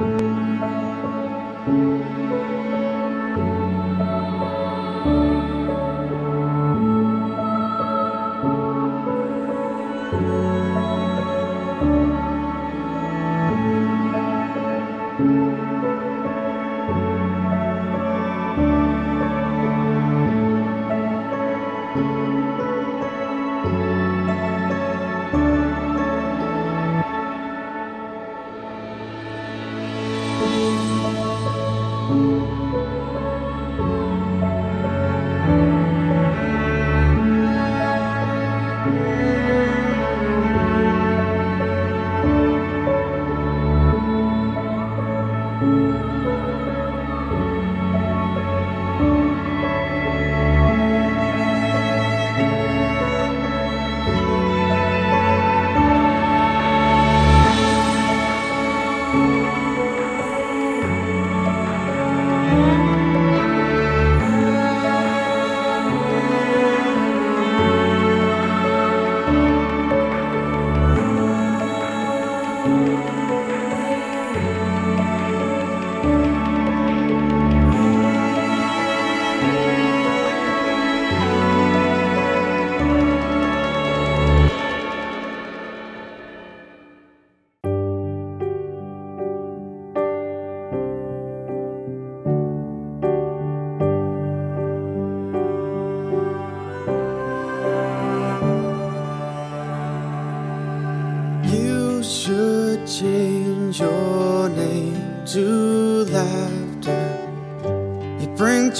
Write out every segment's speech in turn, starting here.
You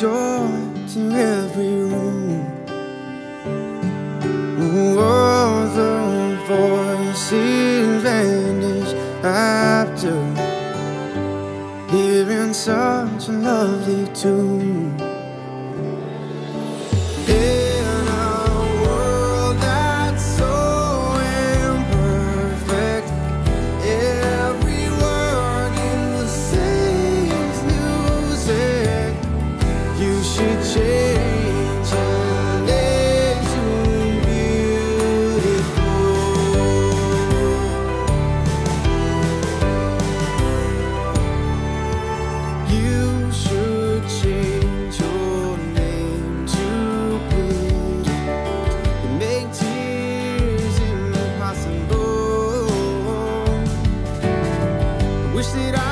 joy to every room. All the voices vanish after hearing such a lovely tune. Wish that I